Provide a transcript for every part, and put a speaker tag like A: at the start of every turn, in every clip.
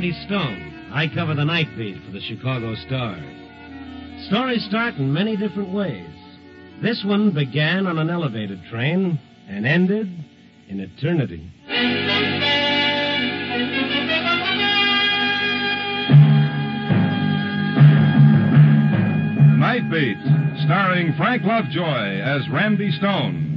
A: Randy Stone. I cover the night beat for the Chicago Star. Stories start in many different ways. This one began on an elevated train and ended in eternity.
B: Night Beat, starring Frank Lovejoy as Randy Stone.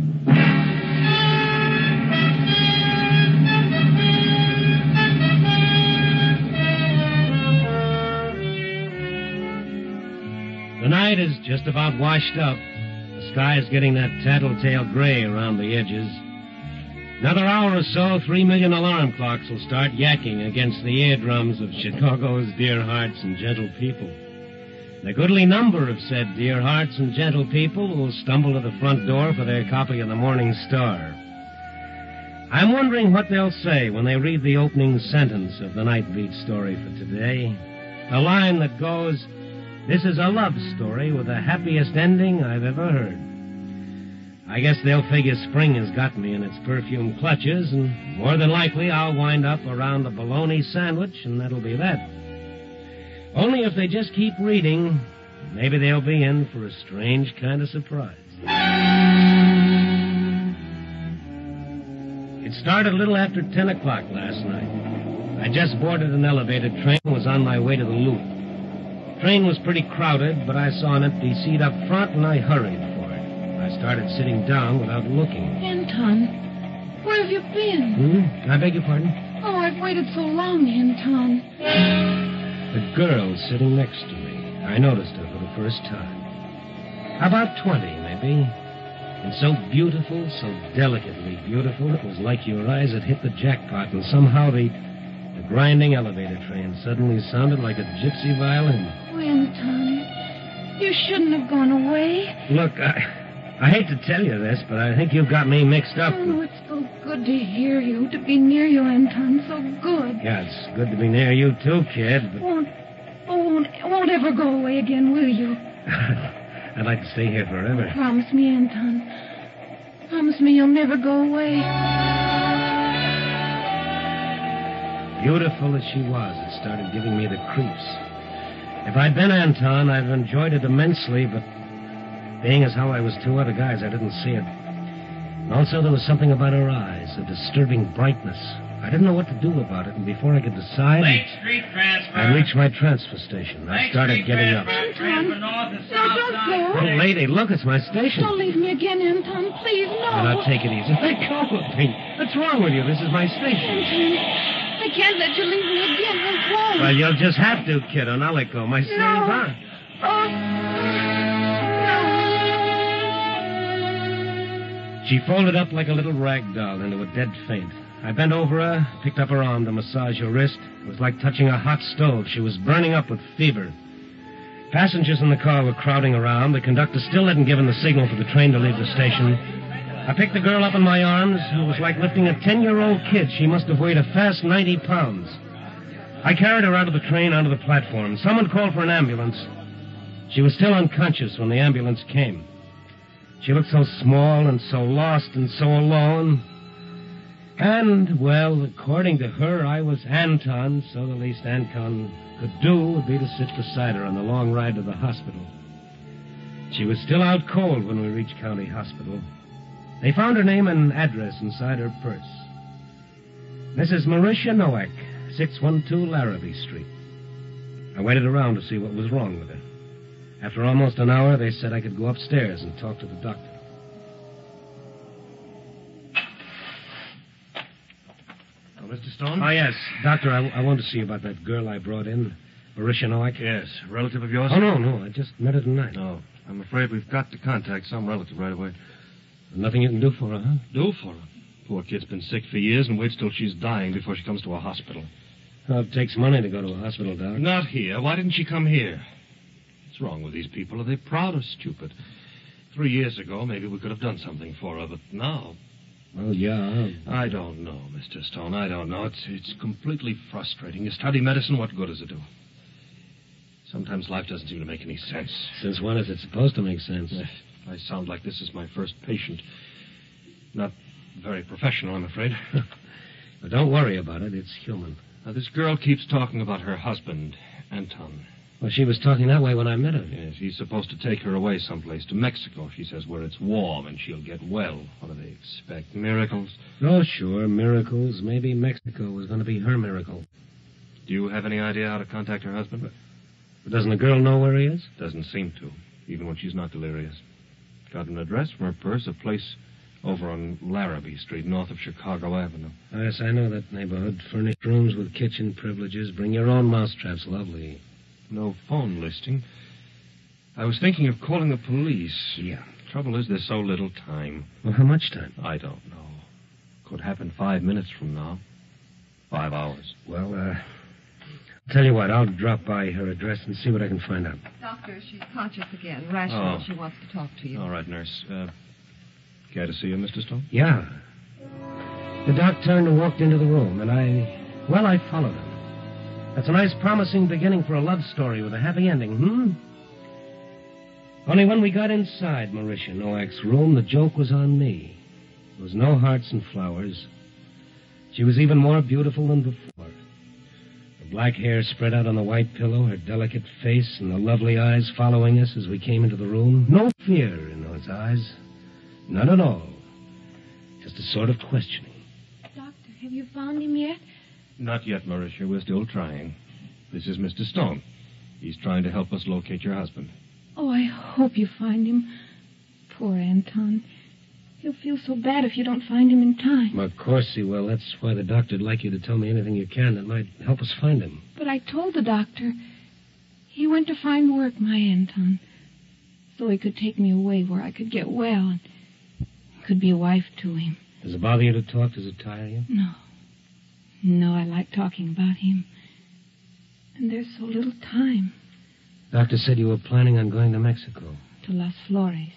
A: The night is just about washed up. The sky is getting that tattletale gray around the edges. Another hour or so, three million alarm clocks will start yakking against the eardrums of Chicago's dear hearts and gentle people. A goodly number of said dear hearts and gentle people will stumble to the front door for their copy of the Morning Star. I'm wondering what they'll say when they read the opening sentence of the Night Beat story for today. The line that goes, This is a love story with the happiest ending I've ever heard. I guess they'll figure spring has got me in its perfume clutches, and more than likely I'll wind up around a bologna sandwich, and that'll be that. Only if they just keep reading, maybe they'll be in for a strange kind of surprise. It started a little after 10 o'clock last night. I just boarded an elevated train and was on my way to the loop. Train was pretty crowded, but I saw an empty seat up front and I hurried for it. I started sitting down without looking.
C: Anton, where have you been?
A: Hmm? I beg your pardon?
C: Oh, I've waited so long, Anton.
A: The girl sitting next to me. I noticed her for the first time. About 20, maybe. And so beautiful, so delicately beautiful, it was like your eyes had hit the jackpot, and somehow the, the grinding elevator train suddenly sounded like a gypsy violin.
C: Oh, Anton, you shouldn't have gone away.
A: Look, I, I hate to tell you this, but I think you've got me mixed up.
C: Oh, it's so good to hear you, to be near you, Anton. So good.
A: Yeah, it's good to be near you too, kid, but
C: Won't, oh, won't, won't ever go away again, will you?
A: I'd like to stay here forever.
C: Promise me, Anton. Promise me you'll never go away.
A: Beautiful as she was, it started giving me the creeps. If I'd been Anton, I'd have enjoyed it immensely, but being as how I was two other guys, I didn't see it. And also, there was something about her eyes, a disturbing brightness. I didn't know what to do about it, and before I could decide,
D: Lake Street transfer.
A: I reached my transfer station. I
D: Lake
A: started
D: Street
A: getting up.
D: transfer. Transfer north
C: No, don't go.
A: Oh, lady, look, it's my station.
C: Don't leave me again, Anton. Please, no.
A: Now, now, take it easy. Let go of me. What's wrong with you? This is my station.
C: Anton, I can't let you leave me again. I won't.
A: Well, you'll just have to, kiddo. Now let go. My
C: No. Oh,
A: She folded up like a little rag doll into a dead faint. I bent over her, picked up her arm to massage her wrist. It was like touching a hot stove. She was burning up with fever. Passengers in the car were crowding around. The conductor still hadn't given the signal for the train to leave the station. I picked the girl up in my arms. It was like lifting a ten-year-old kid. She must have weighed a fast 90 pounds. I carried her out of the train onto the platform. Someone called for an ambulance. She was still unconscious when the ambulance came. She looked so small and so lost and so alone. And, well, according to her, I was Anton, so the least Anton could do would be to sit beside her on the long ride to the hospital. She was still out cold when we reached County Hospital. They found her name and address inside her purse. Mrs. Marisha Nowak, 612 Larrabee Street. I waited around to see what was wrong with her. After almost an hour, they said I could go upstairs and talk to the doctor.
E: Oh, Mr. Stone?
A: Oh, yes. Doctor, I, I want to see about that girl I brought in, Marisha Nowak.
E: Yes. Relative of yours?
A: Oh, no, no. I just met her tonight.
E: No. I'm afraid we've got to contact some relative right away.
A: Nothing you can do for her, huh?
E: Do for her. Poor kid's been sick for years and waits till she's dying before she comes to a hospital.
A: Well, it takes money to go to a hospital, Doc.
E: Not here. Why didn't she come here? What's wrong with these people? Are they proud or stupid? Three years ago, maybe we could have done something for her, but now.
A: Well, yeah.
E: I don't know, Mr. Stone. I don't know. It's, it's completely frustrating. You study medicine, what good does it do? Sometimes life doesn't seem to make any sense.
A: Since when is it supposed to make sense?
E: I sound like this is my first patient. Not very professional, I'm afraid.
A: But don't worry about it. It's human.
E: Now, this girl keeps talking about her husband, Anton.
A: Well, she was talking that way when I met her.
E: Yes, he's supposed to take her away someplace to Mexico, she says, where it's warm and she'll get well. What do they expect? Miracles?
A: Oh, sure, miracles. Maybe Mexico was going to be her miracle.
E: Do you have any idea how to contact her husband?
A: But doesn't the girl know where he is?
E: Doesn't seem to, even when she's not delirious. Got an address from her purse, a place over on Larrabee Street, north of Chicago Avenue.
A: Oh, yes, I know that neighborhood. Furnished rooms with kitchen privileges. Bring your own mousetraps. Lovely.
E: No phone listing. I was thinking of calling the police.
A: Yeah.
E: Trouble is, there's so little time.
A: Well, how much time?
E: I don't know. Could happen five minutes from now. Five hours.
A: Well, uh, tell you what, I'll drop by her address and see what I can find out.
F: Doctor, she's conscious again. Rational.
E: Oh.
F: She wants to talk to you.
E: All right, nurse. Uh, care to see you, Mr. Stone?
A: Yeah. The doc turned and walked into the room, and I, well, I followed him. That's a nice, promising beginning for a love story with a happy ending, hmm? Only when we got inside Marisha Nowak's room, the joke was on me. There was no hearts and flowers. She was even more beautiful than before. Her black hair spread out on the white pillow, her delicate face, and the lovely eyes following us as we came into the room. No fear in those eyes. None at all. Just a sort of questioning.
C: Doctor, have you found him yet?
E: Not yet, Marisha. We're still trying. This is Mr. Stone. He's trying to help us locate your husband.
C: Oh, I hope you find him. Poor Anton. He'll feel so bad if you don't find him in time.
A: Of course he will. That's why the doctor'd like you to tell me anything you can that might help us find him.
C: But I told the doctor. He went to find work, my Anton. So he could take me away where I could get well and could be a wife to him.
A: Does it bother you to talk? Does it tire you?
C: No. No, I like talking about him. And there's so little time
A: Doctor said you were planning on going to Mexico.
C: to Las Flores,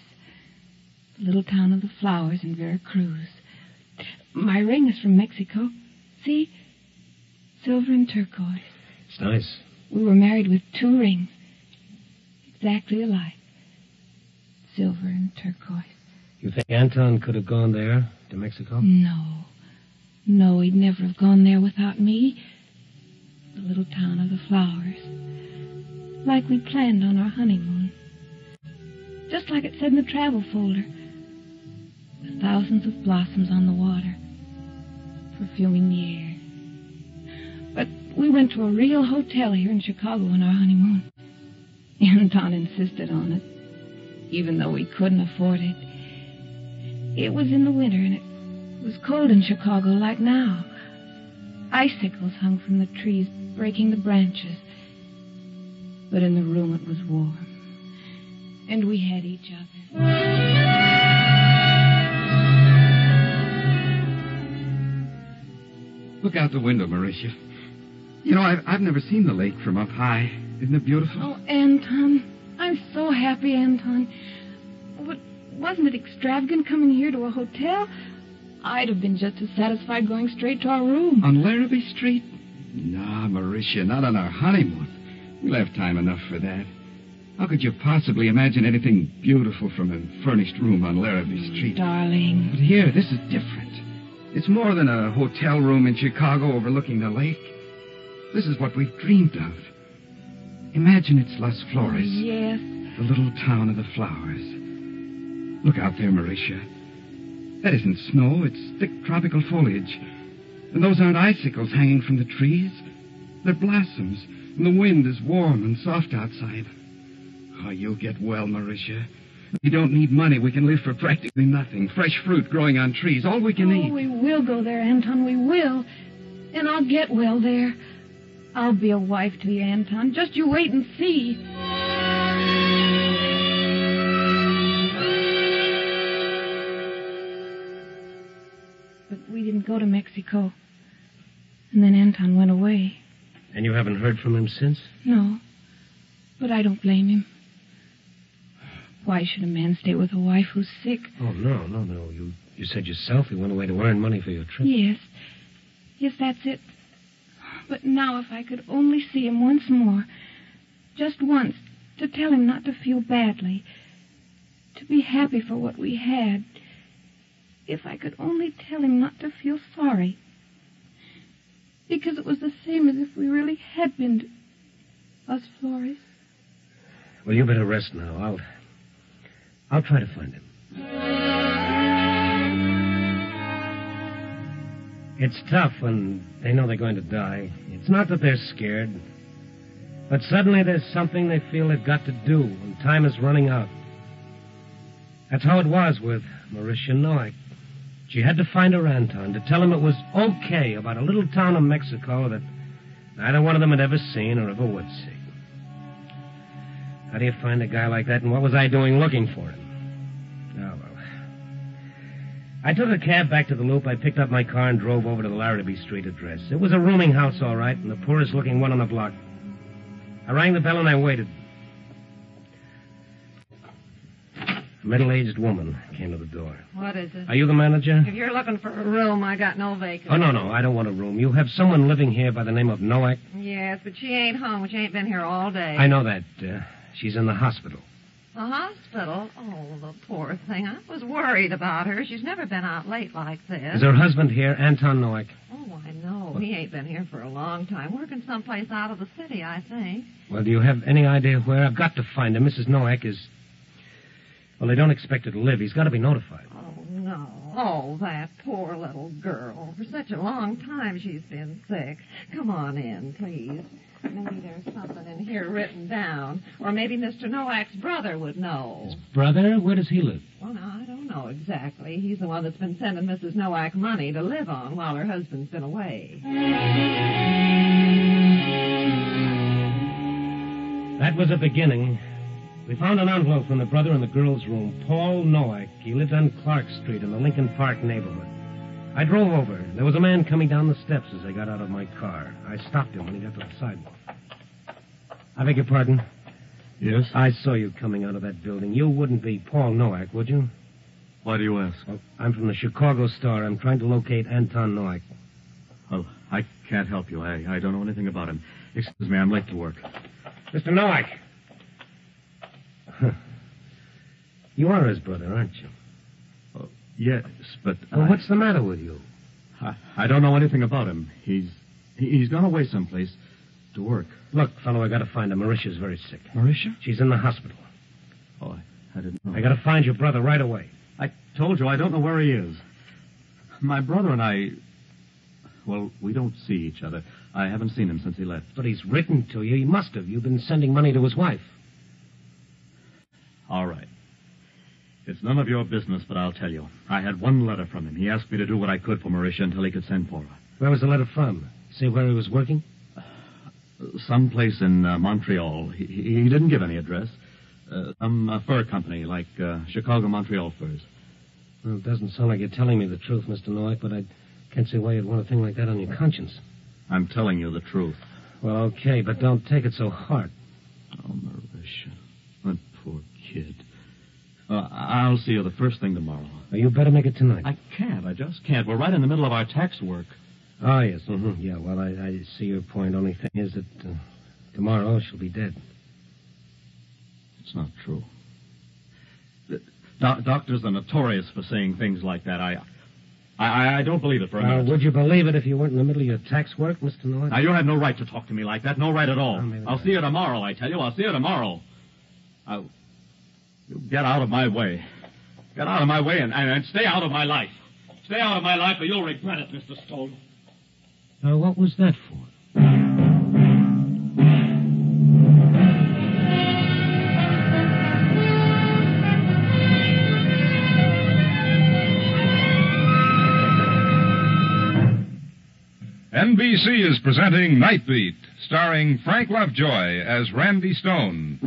C: little town of the flowers in Veracruz. My ring is from Mexico. See? Silver and turquoise.
A: It's nice.
C: We were married with two rings, exactly alike. Silver and turquoise.
A: You think Anton could have gone there, to Mexico?
C: No. No, he'd never have gone there without me. The little town of the flowers. Like we planned on our honeymoon. Just like it said in the travel folder. With thousands of blossoms on the water. Perfuming the air. But we went to a real hotel here in Chicago on our honeymoon. Anton insisted on it. Even though we couldn't afford it. It was in the winter and it was cold in Chicago like now. Icicles hung from the trees, breaking the branches. But in the room it was warm. And we had each other.
G: Look out the window, Marisha. You know, I've, I've never seen the lake from up high. Isn't it beautiful?
C: Oh, Anton. I'm so happy, Anton. But wasn't it extravagant coming here to a hotel? I'd have been just as satisfied going straight to our room.
G: On Larrabee Street? Nah, Marisha, not on our honeymoon. We'll have time enough for that. How could you possibly imagine anything beautiful from a furnished room on Larrabee Street?
C: Darling.
G: But here, this is different. It's more than a hotel room in Chicago overlooking the lake. This is what we've dreamed of. Imagine it's Las Flores,
C: Yes.
G: the little town of the flowers. Look out there, Marisha. That isn't snow, it's thick tropical foliage. And those aren't icicles hanging from the trees. They're blossoms, and the wind is warm and soft outside. Oh, you'll get well, Marisha. We don't need money. We can live for practically nothing. Fresh fruit growing on trees, all we can
C: Oh,
G: eat.
C: we will go there, Anton. We will. And I'll get well there. I'll be a wife to you, Anton. Just you wait and see. But we didn't go to Mexico. And then Anton went away.
A: And you haven't heard from him since?
C: No. But I don't blame him. Why should a man stay with a wife who's sick?
A: Oh, no, no, no. You, you said yourself he went away to earn money for your trip.
C: Yes. Yes, that's it. But now, if I could only see him once more, just once, to tell him not to feel badly, to be happy for what we had. If I could only tell him not to feel sorry. Because it was the same as if we really had been to Las Flores.
A: Well, you better rest now. I'll. I'll try to find him. It's tough when they know they're going to die. It's not that they're scared, but suddenly there's something they feel they've got to do, and time is running out. That's how it was with Marisha Noack. She had to find her Anton to tell him it was okay about a little town in Mexico that neither one of them had ever seen or ever would see. How do you find a guy like that, and what was I doing looking for him? Oh, well. I took a cab back to the loop. I picked up my car and drove over to the Larrabee Street address. It was a rooming house, all right, and the poorest looking one on the block. I rang the bell and I waited. A middle aged woman came to the door.
F: What is it?
A: Are you the manager?
F: If you're looking for a room, I got no vacancy.
A: Oh, no, no, I don't want a room. You have someone living here by the name of Noack?
F: Yes, but she ain't home. She ain't been here all day.
A: I know that. Uh, she's in the hospital.
F: The hospital? Oh, the poor thing. I was worried about her. She's never been out late like this.
A: Is her husband here, Anton Noack?
F: Oh, I know. He ain't been here for a long time. Working someplace out of the city, I think.
A: Well, do you have any idea where? I've got to find him. Mrs. Noack is. Well, they don't expect her to live. He's got to be notified.
F: Oh, no. Oh, that poor little girl. For such a long time she's been sick. Come on in, please. Maybe there's something in here written down. Or maybe Mr. Noack's brother would know.
A: Brother, where does he live?
F: Well, now, I don't know exactly. He's the one that's been sending Mrs. Noack money to live on while her husband's been away.
A: That was a beginning. We found an envelope from the brother in the girl's room. Paul Noack. He lived on Clark Street in the Lincoln Park neighborhood. I drove over. There was a man coming down the steps as I got out of my car. I stopped him when he got to the sidewalk. I beg your pardon?
E: Yes?
A: I saw you coming out of that building. You wouldn't be Paul Noack, would you?
E: Why do you ask?
A: Well, I'm from the Chicago Star. I'm trying to locate Anton Noack.
E: Well, I can't help you. I, I don't know anything about him. Excuse me, I'm late to work.
A: Mr. Noack. Huh. You are his brother, aren't you?
E: Oh, yes, but
A: Well,
E: I,
A: what's the matter with you?
E: I, I don't know anything about him. He's he, he's gone away someplace to work.
A: Look, fellow, I gotta find her. Marisha's very sick.
E: Marisha?
A: She's in the hospital.
E: Oh, I, I didn't know.
A: I gotta find your brother right away.
E: I told you I don't know where he is. My brother and I. Well, we don't see each other. I haven't seen him since he left.
A: But he's written to you. He must have. You've been sending money to his wife.
E: All right. It's none of your business, but I'll tell you. I had one letter from him. He asked me to do what I could for Marisha until he could send for her.
A: Where was the letter from? See where he was working?
E: Someplace in uh, Montreal. He, he he didn't give any address. Uh, some uh, fur company like uh, Chicago Montreal Furs.
A: Well, it doesn't sound like you're telling me the truth, Mr. Noack, but I can't see why you'd want a thing like that on your conscience.
E: I'm telling you the truth.
A: Well, okay, but don't take it so hard.
E: Oh, Marisha. That poor kid. Uh, I'll see you the first thing tomorrow.
A: Well, you better make it tonight.
E: I can't. I just can't. We're right in the middle of our tax work.
A: Oh, yes. hmm Yeah, well, I, I see your point. Only thing is that uh, tomorrow she'll be dead.
E: It's not true. Doc- doctors are notorious for saying things like that. I, I, I don't believe it for a minute.
A: would you believe it if you weren't in the middle of your tax work, Mr. Noack?
E: Now, you have no right to talk to me like that. No right at all.
A: Well,
E: I'll
A: not.
E: see you tomorrow, I tell you. I'll see you tomorrow. I'll... You get out of my way. Get out of my way and, and, and stay out of my life. Stay out of my life or you'll regret it, Mr. Stone.
A: Now, what was that for?
B: NBC is presenting Night Beat, starring Frank Lovejoy as Randy Stone.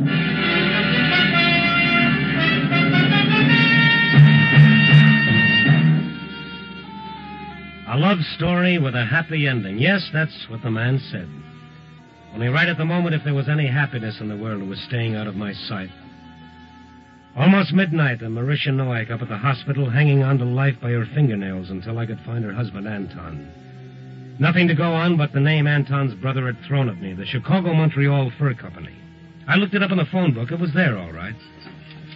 A: Love story with a happy ending. Yes, that's what the man said. Only right at the moment, if there was any happiness in the world, it was staying out of my sight. Almost midnight, and Marisha Noack up at the hospital, hanging on to life by her fingernails until I could find her husband, Anton. Nothing to go on but the name Anton's brother had thrown at me, the Chicago Montreal Fur Company. I looked it up in the phone book. It was there, all right.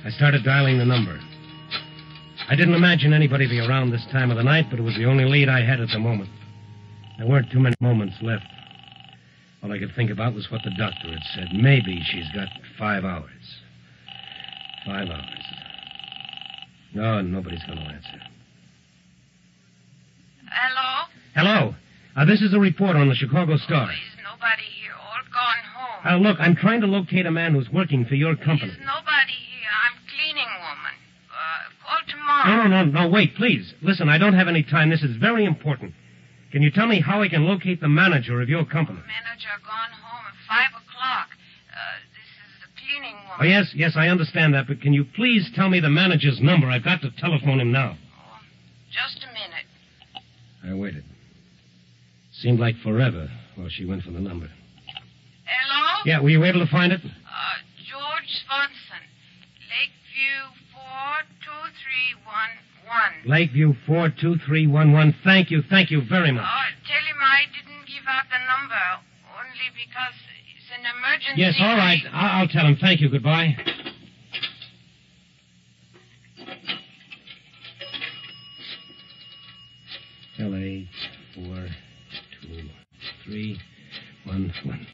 A: I started dialing the number. I didn't imagine anybody be around this time of the night, but it was the only lead I had at the moment. There weren't too many moments left. All I could think about was what the doctor had said. Maybe she's got five hours. Five hours. No, nobody's going to answer.
H: Hello?
A: Hello. Uh, this is a report on the Chicago Star.
H: Is nobody here? All gone home.
A: Uh, look, I'm trying to locate a man who's working for your company.
H: Is nobody here? I'm cleaning woman. Uh, call tomorrow.
A: No, no, no, no, wait, please. Listen, I don't have any time. This is very important. Can you tell me how I can locate the manager of your company?
H: Manager gone home at five o'clock. Uh, this is the cleaning woman.
A: Oh, yes, yes, I understand that, but can you please tell me the manager's number? I've got to telephone him now.
H: Oh, just a minute.
A: I waited. Seemed like forever while she went for the number.
H: Hello?
A: Yeah, were you able to find it?
H: Uh, George Swanson. Lakeview four two three one one.
A: Lakeview 42311. Thank you, thank you very much.
H: Oh, tell him I didn't give out the number only because it's an emergency.
A: Yes, all right. I- I'll tell him. Thank you. Goodbye. L.A. 42311.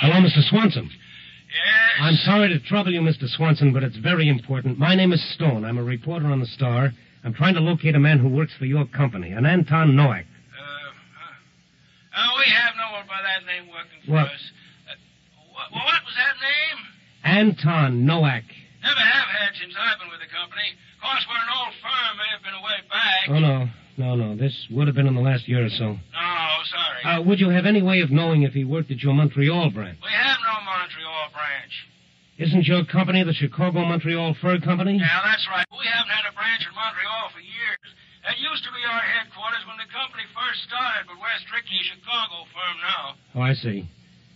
A: Hello, Mr. Swanson.
D: Yes?
A: I'm sorry to trouble you, Mr. Swanson, but it's very important. My name is Stone. I'm a reporter on the Star. I'm trying to locate a man who works for your company, an Anton Noack.
D: Uh, uh, uh, we have no one by that name working for
A: What?
D: us. Uh, what, what was that name?
A: Anton Noack.
D: Never have had since I've been with the company. Of course, we're an old firm. May have been a way back.
A: Oh, no. No, no. This would have been in the last year or so.
D: No, sorry.
A: Uh, would you have any way of knowing if he worked at your Montreal branch?
D: we have no Montreal branch.
A: Isn't your company the Chicago Montreal Fur Company?
D: Yeah, that's right. We haven't had a branch in Montreal for years. That used to be our headquarters when the company first started, but we're strictly a Chicago firm now.
A: Oh, I see.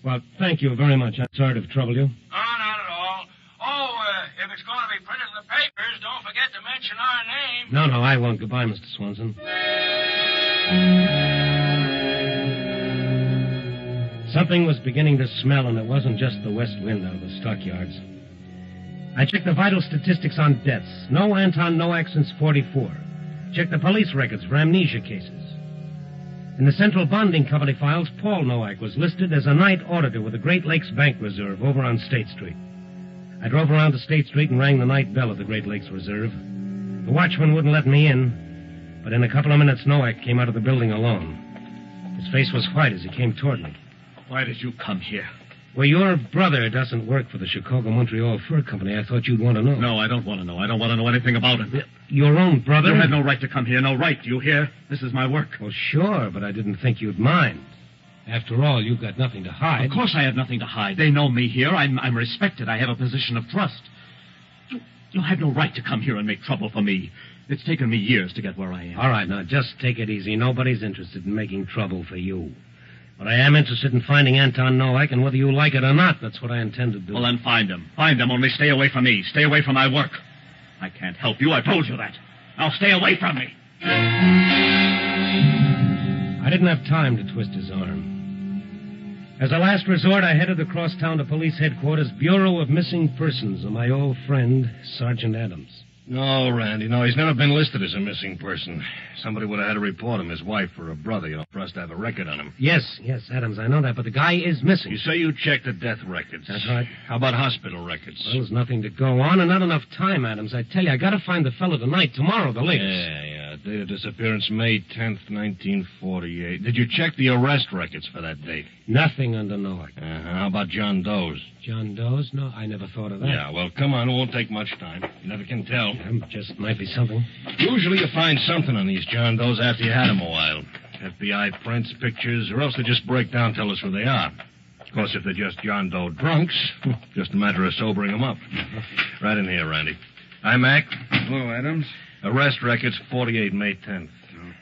A: Well, thank you very much. I'm sorry to trouble you.
D: No, not at all. Oh, uh, if it's going to be printed in the papers, don't forget to mention our name.
A: No, no, I won't. Goodbye, Mr. Swanson. Something was beginning to smell, and it wasn't just the west wind out of the stockyards. I checked the vital statistics on deaths. No Anton Nowak since 44. Checked the police records for amnesia cases. In the Central Bonding Company files, Paul Nowak was listed as a night auditor with the Great Lakes Bank Reserve over on State Street. I drove around to State Street and rang the night bell of the Great Lakes Reserve. The watchman wouldn't let me in, but in a couple of minutes, Nowak came out of the building alone. His face was white as he came toward me.
E: Why did you come here?
A: Well, your brother doesn't work for the Chicago Montreal Fur Company. I thought you'd want to know.
E: No, I don't want to know. I don't want to know anything about it.
A: Your own brother?
E: You had no right to come here. No right. Do you hear? This is my work.
A: Well, sure, but I didn't think you'd mind. After all, you've got nothing to hide.
E: Of course I have nothing to hide. They know me here. I'm, I'm respected. I have a position of trust. You, you have no right to come here and make trouble for me. It's taken me years to get where I am.
A: All right, now, just take it easy. Nobody's interested in making trouble for you. But I am interested in finding Anton Nowak, and whether you like it or not, that's what I intend to do.
E: Well, then find him. Find him, only stay away from me. Stay away from my work. I can't help you. I told you that. Now stay away from me.
A: I didn't have time to twist his arm. As a last resort, I headed across town to police headquarters, Bureau of Missing Persons, of my old friend, Sergeant Adams.
I: No, Randy, no. He's never been listed as a missing person. Somebody would have had to report him, his wife or a brother, you know, for us to have a record on him.
A: Yes, yes, Adams, I know that, but the guy is missing.
I: You say you checked the death records.
A: That's right.
I: How about hospital records?
A: Well, there's nothing to go on, and not enough time, Adams. I tell you, I gotta find the fellow tonight, tomorrow, the latest.
I: Yeah, yeah. Date of disappearance, May 10th, 1948. Did you check the arrest records for that date?
A: Nothing under Nowak.
I: Uh-huh. How about John Doe's?
A: John Doe's? No, I never thought of that.
I: Yeah, well, come on. It won't take much time. You never can tell.
A: Um, just might be something.
I: Usually you find something on these John Doe's after you had them a while. FBI prints, pictures, or else they just break down tell us who they are. Of course, if they're just John Doe drunks, just a matter of sobering them up. Right in here, Randy. Hi, Mac.
G: Hello, Adams.
I: Arrest records 48 May 10th.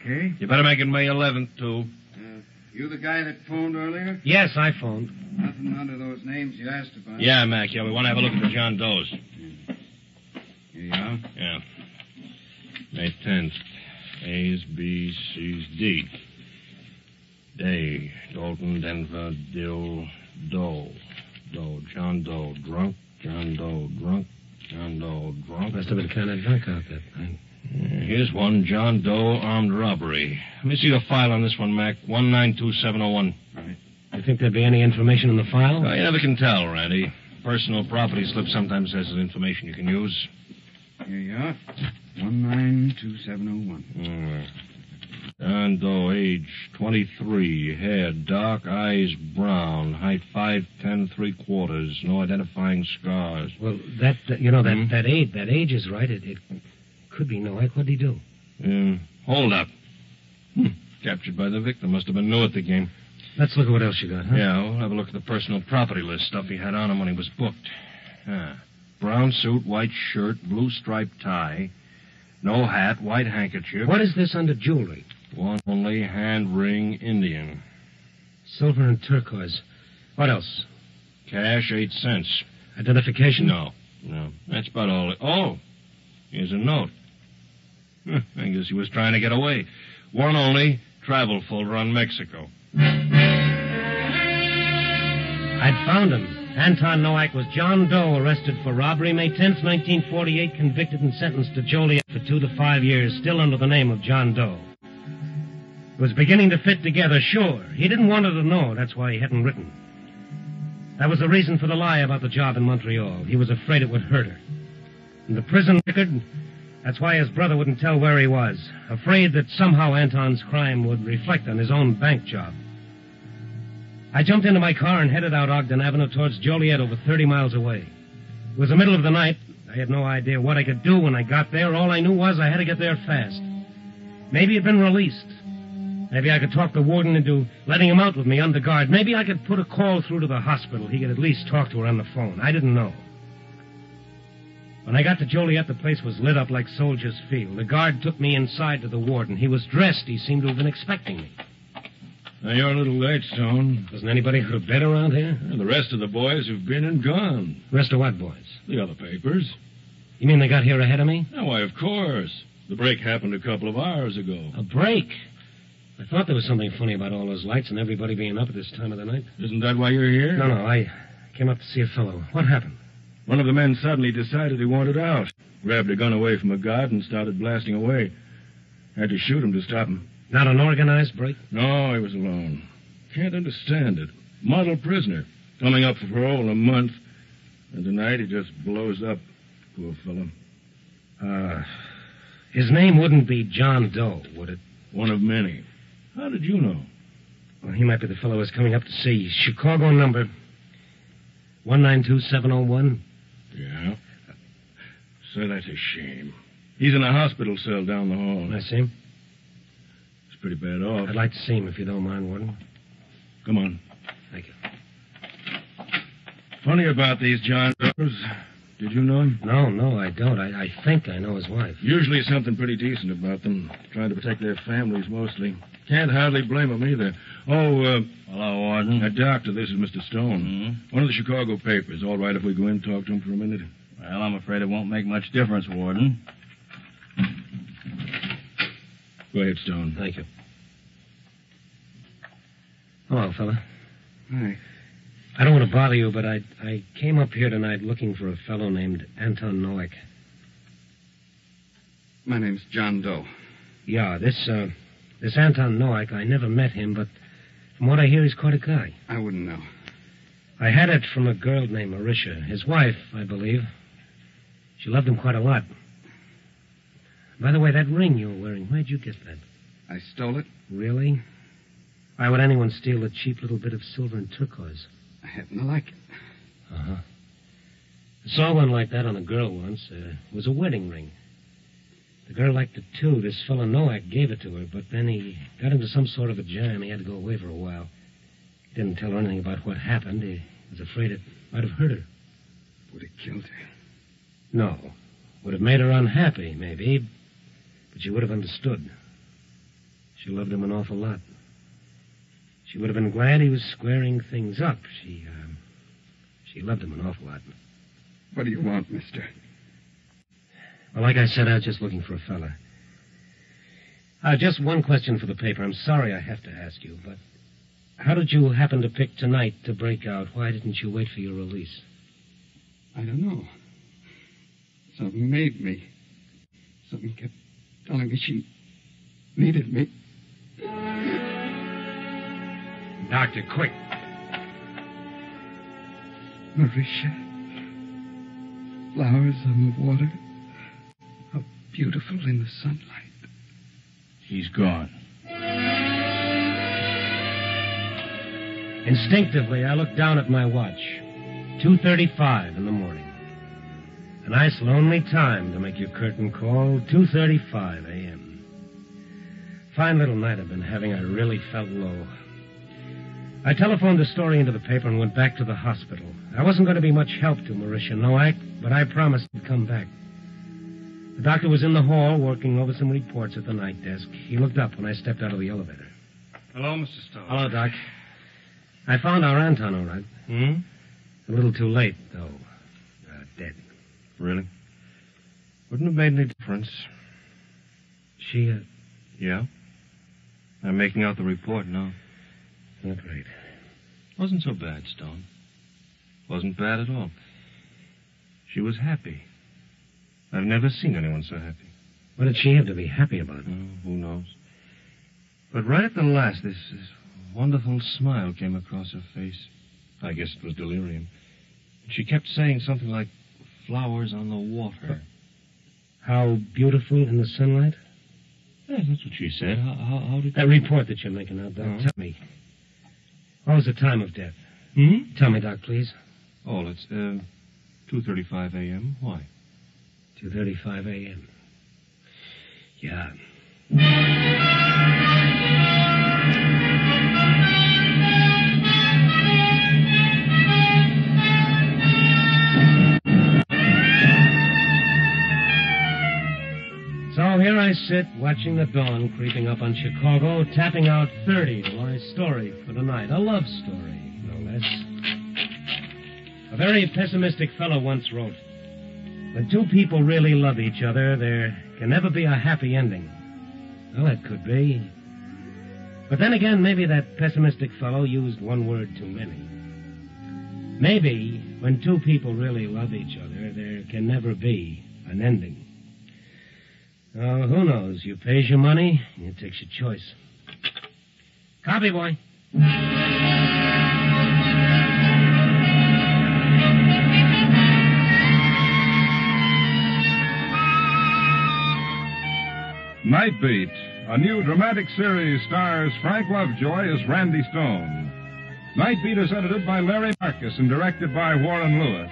G: Okay.
I: You better make it May 11th, too.
G: Uh, you the guy that phoned earlier?
A: Yes, I phoned.
G: Nothing under those names you asked about.
I: Yeah, Mac. Yeah, we want to have a look at the John Doe's.
G: Here you are.
I: Yeah. May 10th. A's, B's, C's, D. Day. Dalton, Denver, Dill, Doe. Doe. John Doe. Drunk. John Doe. Drunk. John Doe drunk.
A: Must have been kind of drunk out that night.
I: Here's one John Doe armed robbery. Let me see the file on this one, Mac. 192701.
A: You think there'd be any information in the file?
I: Well, you never can tell, Randy. Personal property slip sometimes has information you can use.
G: Here you are. 192701.
I: Mm. John Doe, age 23, hair dark, eyes brown, height 5'10", three quarters, no identifying scars.
A: Well, that, uh, you know, that,
I: Hmm?
A: that age, that age is right. It, it could be Noack. What'd he do?
I: Uh, hold up. Hmm. Captured by the victim. Must have been new at the game.
A: Let's look at what else you got, huh?
I: Yeah, we'll have a look at the personal property list. Stuff he had on him when he was booked. Ah. Brown suit, white shirt, blue striped tie. No hat, white handkerchief.
A: What is this under jewelry?
I: One only hand ring Indian.
A: Silver and turquoise. What else?
I: Cash, eight cents.
A: Identification?
I: No, no. That's about all. Oh, here's a note. I guess he was trying to get away. One only, travel folder on Mexico.
A: I'd found him. Anton Noack was John Doe, arrested for robbery May 10th, 1948, convicted and sentenced to Joliet for two to five years, still under the name of John Doe. It was beginning to fit together, sure. He didn't want her to know. That's why he hadn't written. That was the reason for the lie about the job in Montreal. He was afraid it would hurt her. And the prison record, that's why his brother wouldn't tell where he was. Afraid that somehow Anton's crime would reflect on his own bank job. I jumped into my car and headed out Ogden Avenue towards Joliet, over 30 miles away. It was the middle of the night. I had no idea what I could do when I got there. All I knew was I had to get there fast. Maybe he'd been released. Maybe I could talk the warden into letting him out with me under guard. Maybe I could put a call through to the hospital. He could at least talk to her on the phone. I didn't know. When I got to Joliet, the place was lit up like soldiers' field. The guard took me inside to the warden. He was dressed. He seemed to have been expecting me.
J: Now, you're a little late, Stone.
A: Doesn't anybody go to bed around here?
J: And the rest of the boys have been and gone.
A: Rest of what, boys?
J: The other papers.
A: You mean they got here ahead of me?
J: Oh, why, of course. The break happened a couple of hours ago.
A: A break? I thought there was something funny about all those lights and everybody being up at this time of the night.
J: Isn't that why you're here?
A: No, no, I came up to see a fellow. What happened?
J: One of the men suddenly decided he wanted out. Grabbed a gun away from a guard and started blasting away. Had to shoot him to stop him.
A: Not an organized break?
J: No, he was alone. Can't understand it. Model prisoner. Coming up for parole in a month. And tonight he just blows up. Poor fellow.
A: Uh, his name wouldn't be John Doe, would it?
J: One of many. How did you know?
A: Well, he might be the fellow I was coming up to see. Chicago number 192701.
J: Yeah. So that's a shame. He's in a hospital cell down the hall.
A: I see him.
J: He's pretty bad off.
A: I'd like to see him if you don't mind, Warden.
J: Come on.
A: Thank you.
J: Funny about these John Does. Did you know him?
A: No, no, I don't. I, I think I know his wife.
J: Usually something pretty decent about them. Trying to protect their families mostly. Can't hardly blame him either. Oh, uh,
E: Hello, Warden.
J: uh, Doctor, this is Mr. Stone. One of the Chicago papers. All right if we go in and talk to him for a minute?
E: Well, I'm afraid it won't make much difference, Warden.
J: Go ahead, Stone.
A: Thank you. Hello, fella.
G: Hi.
A: I don't want to bother you, but I I came up here tonight looking for a fellow named Anton Noack.
G: My name's John Doe.
A: Yeah, this uh, this Anton Noack, I never met him, but from what I hear, he's quite a guy.
G: I wouldn't know.
A: I had it from a girl named Marisha, his wife, I believe. She loved him quite a lot. By the way, that ring you were wearing, where'd you get that?
G: I stole it.
A: Really? Why would anyone steal a cheap little bit of silver and turquoise?
G: I happen to like it.
A: Uh huh. I saw one like that on a girl once. Uh, it was a wedding ring. The girl liked it too. This fellow Noack gave it to her, but then he got into some sort of a jam. He had to go away for a while. He didn't tell her anything about what happened. He was afraid it might have hurt her.
G: Would have killed her.
A: No. Would have made her unhappy, maybe, but she would have understood. She loved him an awful lot. She would have been glad he was squaring things up. She, uh, she loved him an awful lot.
G: What do you want, mister?
A: Well, like I said, I was just looking for a fella. Uh, just one question for the paper. I'm sorry I have to ask you, but how did you happen to pick tonight to break out? Why didn't you wait for your release?
G: I don't know. Something made me. Something kept telling me she needed me.
A: Doctor, quick.
G: Marisha. Flowers on the water. How beautiful in the sunlight.
J: He's gone.
A: Instinctively, I looked down at my watch. 2.35 in the morning. A nice lonely time to make your curtain call. 2.35 a.m. Fine little night I've been having. I really felt low. I telephoned the story into the paper and went back to the hospital. I wasn't going to be much help to Marisha Noack, but I promised to come back. The doctor was in the hall working over some reports at the night desk. He looked up when I stepped out of the elevator.
I: Hello, Mr. Stone.
A: Hello, Doc. I found our Anton all right.
I: Hmm?
A: A little too late, though. Uh, dead.
I: Really? Wouldn't have made any difference.
A: She, uh,
I: Yeah? I'm making out the report now.
A: not right.
I: Wasn't so bad, Stone. Wasn't bad at all. She was happy. I've never seen anyone so happy.
A: What did she have to be happy about?
I: Oh, who knows? But right at the last, this, this wonderful smile came across her face. I guess it was delirium. She kept saying something like flowers on the water.
A: How beautiful in the sunlight?
I: Yeah, that's what she said. How, how, how did
A: That report that you're making out, Doc. Tell me. What was the time of death?
I: Hmm?
A: Tell me, Doc, please.
I: Oh, it's uh, 2.35 a.m. Why?
A: 2.35 a.m. Yeah. So here I sit, watching the dawn creeping up on Chicago, tapping out 30 to my story for the night. A love story, no less. A very pessimistic fellow once wrote, When two people really love each other, there can never be a happy ending. Well, it could be. But then again, maybe that pessimistic fellow used one word too many. Maybe when two people really love each other, there can never be an ending. Oh, who knows? You pays your money, you takes your choice. Copy, boy.
B: Night Beat, a new dramatic series, stars Frank Lovejoy as Randy Stone. Night Beat is edited by Larry Marcus and directed by Warren Lewis.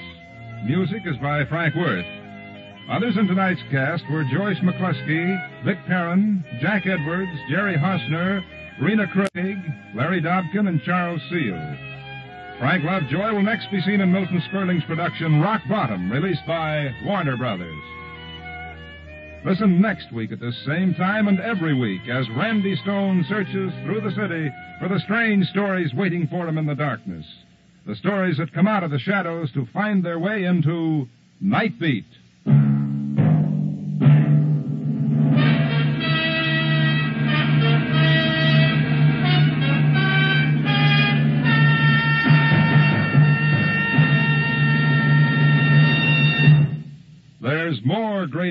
B: Music is by Frank Worth. Others in tonight's cast were Joyce McCluskey, Vic Perrin, Jack Edwards, Jerry Hausner, Rena Craig, Larry Dobkin, and Charles Seel. Frank Lovejoy will next be seen in Milton Sperling's production Rock Bottom, released by Warner Brothers. Listen next week at this same time and every week as Randy Stone searches through the city for the strange stories waiting for him in the darkness. The stories that come out of the shadows to find their way into Night Beat.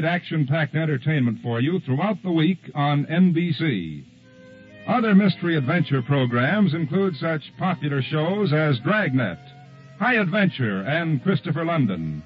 B: Great action packed entertainment for you throughout the week on NBC. Other mystery adventure programs include such popular shows as Dragnet, High Adventure, and Christopher London.